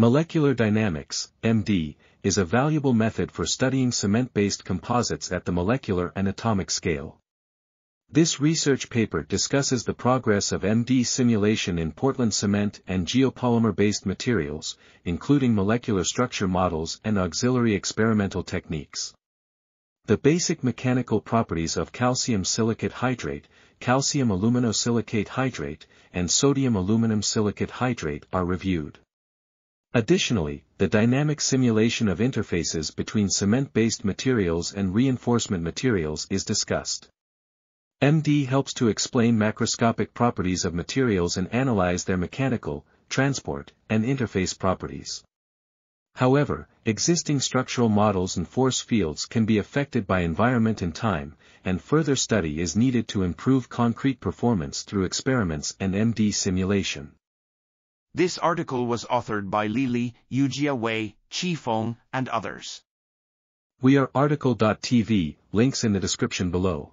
Molecular dynamics, MD, is a valuable method for studying cement-based composites at the molecular and atomic scale. This research paper discusses the progress of MD simulation in Portland cement and geopolymer-based materials, including molecular structure models and auxiliary experimental techniques. The basic mechanical properties of calcium silicate hydrate, calcium aluminosilicate hydrate, and sodium aluminum silicate hydrate are reviewed. Additionally, the dynamic simulation of interfaces between cement-based materials and reinforcement materials is discussed. MD helps to explain macroscopic properties of materials and analyze their mechanical, transport, and interface properties. However, existing structural models and force fields can be affected by environment and time, and further study is needed to improve concrete performance through experiments and MD simulation. This article was authored by Li Li, Yujie Wei, Qi Feng, and others. We are RTCL.TV, links in the description below.